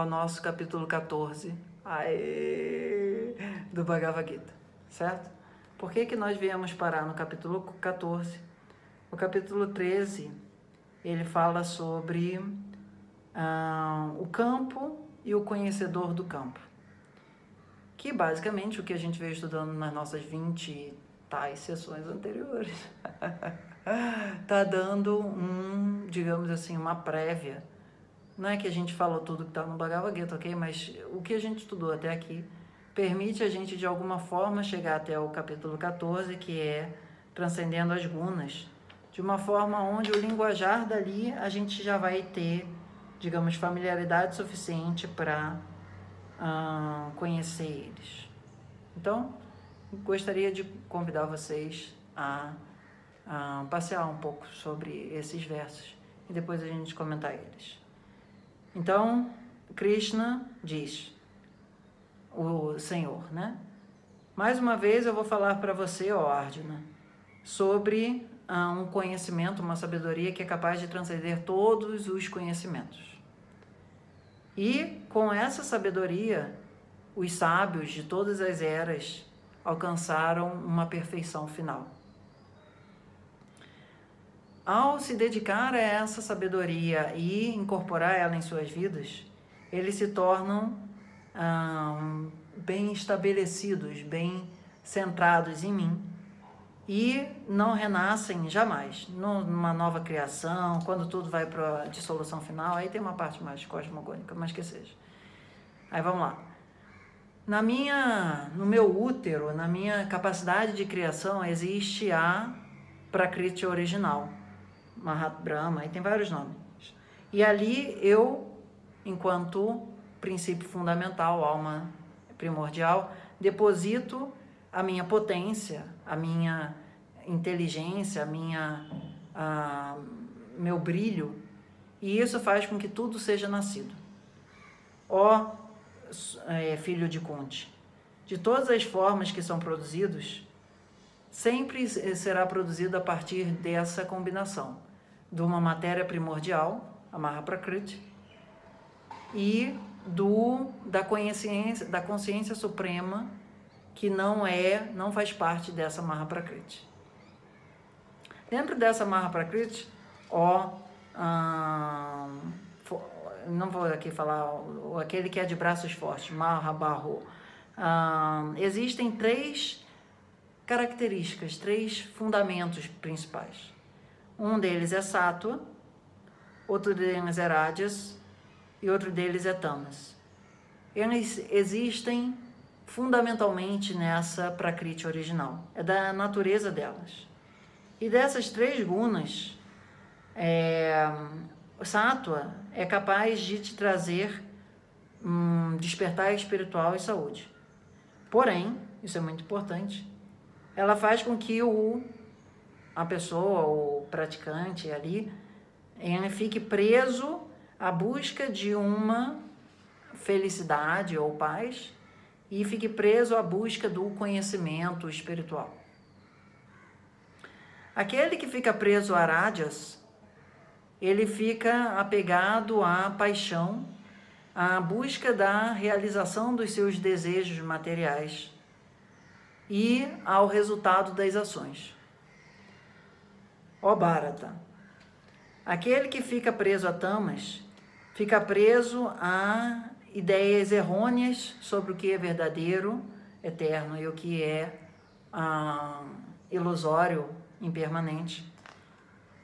ao nosso capítulo 14 aê, do Bhagavad Gita, certo? Por que, que nós viemos parar no capítulo 14? O capítulo 13, ele fala sobre ah, o campo e o conhecedor do campo. Que basicamente o que a gente veio estudando nas nossas 20 tais sessões anteriores. tá dando um, digamos assim, uma prévia. Não é que a gente falou tudo que está no Bhagavad Gita, ok? Mas o que a gente estudou até aqui permite a gente, de alguma forma, chegar até o capítulo 14, que é Transcendendo as Gunas, de uma forma onde o linguajar dali a gente já vai ter, digamos, familiaridade suficiente para uh, conhecer eles. Então, gostaria de convidar vocês a, a passear um pouco sobre esses versos e depois a gente comentar eles. Então, Krishna diz, o Senhor, né? Mais uma vez eu vou falar para você, ó Arjuna, sobre uh, um conhecimento, uma sabedoria que é capaz de transcender todos os conhecimentos. E com essa sabedoria, os sábios de todas as eras alcançaram uma perfeição final. Ao se dedicar a essa sabedoria e incorporar ela em suas vidas, eles se tornam bem estabelecidos, bem centrados em mim e não renascem jamais. Numa nova criação, quando tudo vai para a dissolução final, aí tem uma parte mais cosmogônica, mas que seja. Aí vamos lá. Na minha, no meu útero, na minha capacidade de criação, existe a Prakriti original, Mahat Brahma, aí tem vários nomes. E ali eu, enquanto princípio fundamental, alma primordial, deposito a minha potência, a minha inteligência, a minha, a, meu brilho, e isso faz com que tudo seja nascido. Ó é, filho de Conte, de todas as formas que são produzidos, sempre será produzido a partir dessa combinação de uma matéria primordial, a Mahaprakriti, e do da consciência, da consciência suprema que não é, não faz parte dessa Mahaprakriti. Dentro dessa Mahaprakriti, ó, hum, não vou aqui falar, aquele que é de braços fortes, Mahabahu, hum, existem três características, três fundamentos principais. Um deles é Sattva, outro deles é Rajas e outro deles é Tamas. Eles existem fundamentalmente nessa Prakriti original, é da natureza delas. E dessas três gunas, é, Sattva é capaz de te trazer um despertar espiritual e saúde. Porém, isso é muito importante, ela faz com que o, a pessoa, o praticante ali, fique preso à busca de uma felicidade ou paz e fique preso à busca do conhecimento espiritual. Aquele que fica preso a rádias, ele fica apegado à paixão, à busca da realização dos seus desejos materiais e ao resultado das ações. Ó Bharata, aquele que fica preso a tamas, fica preso a ideias errôneas sobre o que é verdadeiro, eterno e o que é ah, ilusório, impermanente.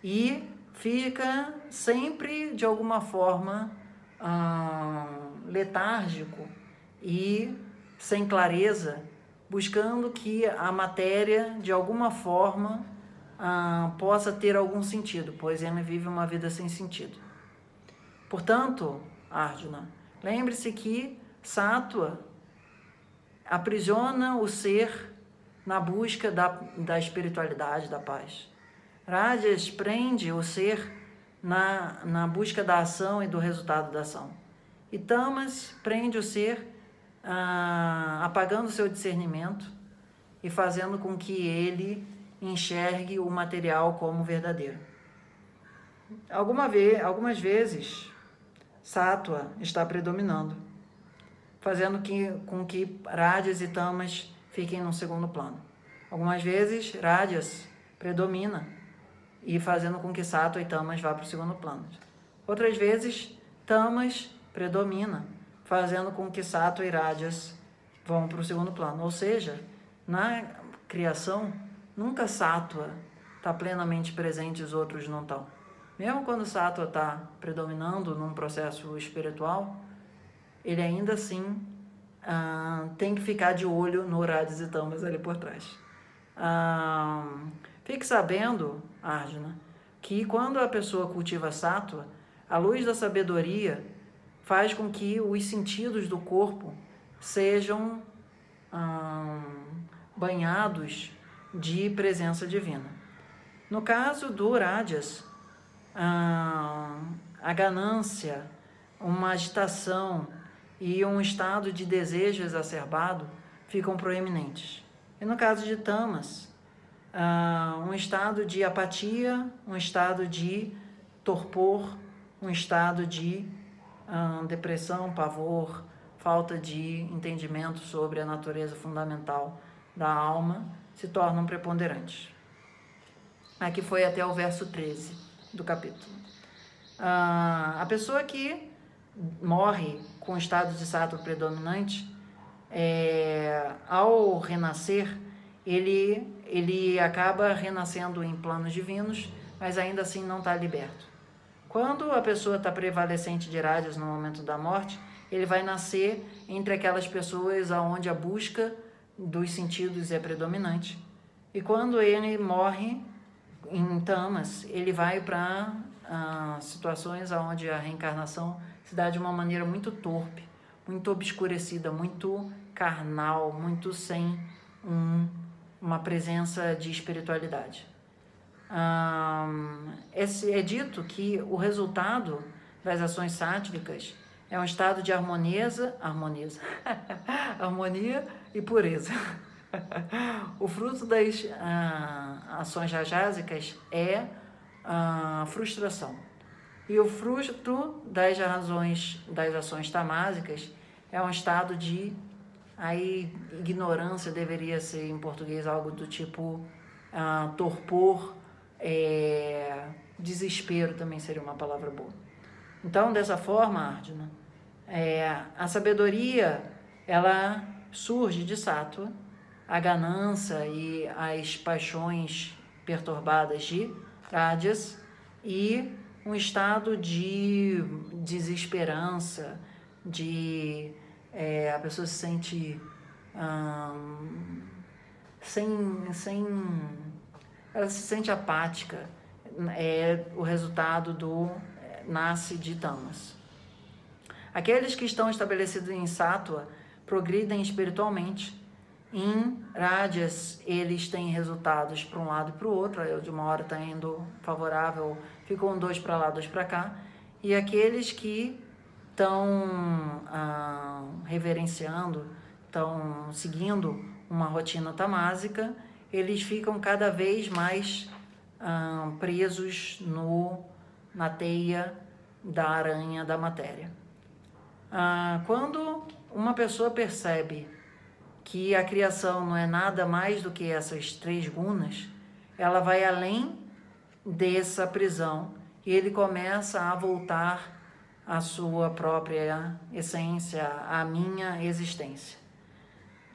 E fica sempre, de alguma forma, ah, letárgico e sem clareza, buscando que a matéria, de alguma forma, ah, possa ter algum sentido, pois ele vive uma vida sem sentido. Portanto, Arjuna, Lembre-se que Sátua aprisiona o ser na busca da, da espiritualidade, da paz. Rajas prende o ser na, na busca da ação e do resultado da ação. E Tamas prende o ser ah, apagando seu discernimento e fazendo com que ele enxergue o material como verdadeiro. Alguma vez, algumas vezes, Sattva está predominando, fazendo que, com que Rajas e Tamas fiquem no segundo plano. Algumas vezes, Rajas predomina e fazendo com que Sattva e Tamas vá para o segundo plano. Outras vezes, Tamas predomina, fazendo com que Sattva e Rajas vão para o segundo plano. Ou seja, na criação, nunca Sattva está plenamente presente e os outros não estão. Mesmo quando Sattva está predominando num processo espiritual, ele ainda assim ah, tem que ficar de olho no Radhas e Tamas ali por trás. Ah, fique sabendo, Arjuna, que quando a pessoa cultiva Sattva, a luz da sabedoria faz com que os sentidos do corpo sejam ah, banhados de presença divina. No caso do Rajas, ah, a ganância, uma agitação e um estado de desejo exacerbado ficam proeminentes. E no caso de Tamas, ah, um estado de apatia, um estado de torpor, um estado de ah, depressão, pavor, falta de entendimento sobre a natureza fundamental da alma se tornam preponderantes. Aqui foi até o verso 13 do capítulo. Ah, a pessoa que morre com estado de sattva predominante, é, ao renascer, ele, ele acaba renascendo em planos divinos, mas ainda assim não está liberto. Quando a pessoa está prevalecente de rádios no momento da morte, ele vai nascer entre aquelas pessoas aonde a busca dos sentidos é predominante. E quando ele morre em tamas, ele vai para ah, situações onde a reencarnação se dá de uma maneira muito torpe, muito obscurecida, muito carnal, muito sem um, uma presença de espiritualidade. Ah, é, é dito que o resultado das ações sátvicas é um estado de harmoniza, harmoniza, harmonia e pureza. o fruto das ah, ações rajásicas é a frustração. E o fruto das razões das ações tamásicas é um estado de aí ignorância deveria ser em português algo do tipo ah, torpor, é, desespero também seria uma palavra boa. Então, dessa forma, Ardina, é, a sabedoria ela surge de sattva, a ganância e as paixões perturbadas de rádias e um estado de desesperança, de é, a pessoa se sente hum, sem, sem ela se sente apática é o resultado do nasce de tamas. Aqueles que estão estabelecidos em sátua progridem espiritualmente. Em rádias, eles têm resultados para um lado e para o outro. Eu, de uma hora está indo favorável, ficam dois para lá, dois para cá. E aqueles que estão ah, reverenciando, estão seguindo uma rotina tamásica, eles ficam cada vez mais ah, presos no na teia da aranha da matéria. Ah, quando uma pessoa percebe que a criação não é nada mais do que essas três gunas, ela vai além dessa prisão e ele começa a voltar à sua própria essência, à minha existência.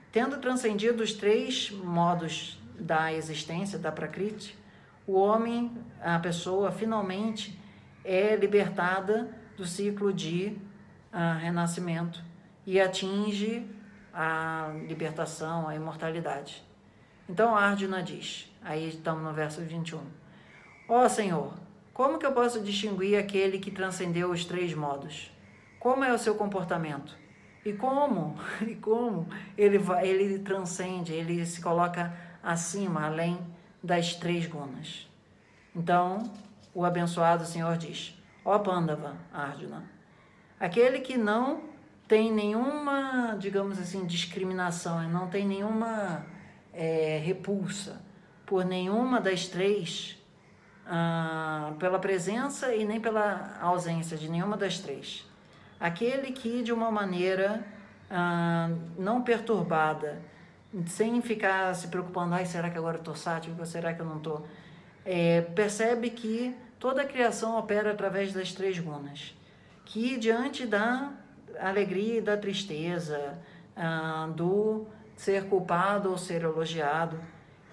Tendo transcendido os três modos da existência, da Prakriti, o homem, a pessoa, finalmente é libertada do ciclo de uh, renascimento e atinge a libertação, a imortalidade. Então Arjuna diz, aí estamos no verso 21. Ó oh, Senhor, como que eu posso distinguir aquele que transcendeu os três modos? Como é o seu comportamento? E como, e como ele, vai, ele transcende, ele se coloca acima, além das três gunas. Então, o abençoado Senhor diz: Ó Pandava, Arjuna, aquele que não tem nenhuma, digamos assim, discriminação, não tem nenhuma é, repulsa por nenhuma das três, ah, pela presença e nem pela ausência de nenhuma das três. aquele que de uma maneira ah, não perturbada, sem ficar se preocupando, ai, será que agora eu estou sático, será que eu não estou? É, percebe que toda a criação opera através das três gunas, que diante da alegria e da tristeza, ah, do ser culpado ou ser elogiado,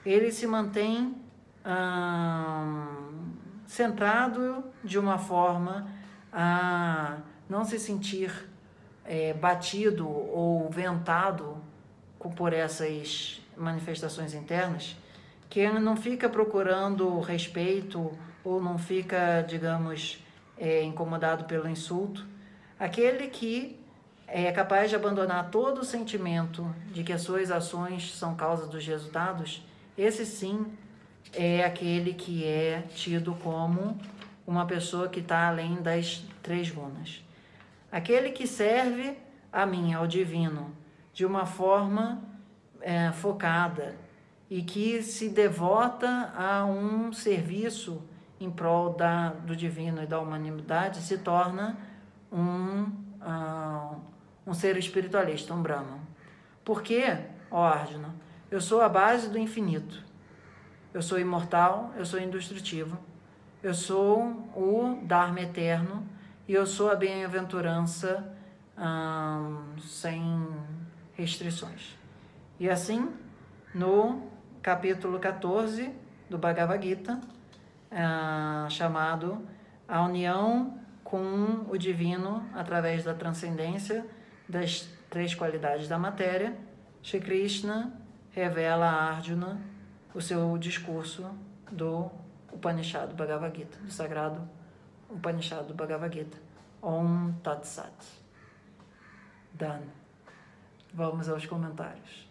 ele se mantém ah, centrado de uma forma a não se sentir é, batido ou ventado por essas manifestações internas, que ele não fica procurando respeito ou não fica, digamos, é, incomodado pelo insulto. Aquele que é capaz de abandonar todo o sentimento de que as suas ações são causa dos resultados, esse sim é aquele que é tido como uma pessoa que está além das três gunas. Aquele que serve a mim, ao divino, de uma forma é, focada e que se devota a um serviço em prol da, do divino e da humanidade, se torna um, uh, um ser espiritualista, um Brahman. Por quê, ó Arjuna? Eu sou a base do infinito. Eu sou imortal, eu sou indestrutível. Eu sou o Dharma eterno e eu sou a bem-aventurança hum, sem restrições. E assim, no capítulo 14 do Bhagavad Gita, hum, chamado A União com o Divino através da transcendência das três qualidades da matéria, Shri Krishna revela a Arjuna o seu discurso do Upanishad Bhagavad Gita, do sagrado Upanishad Bhagavad Gita. Om Tat Sat. Done. Vamos aos comentários.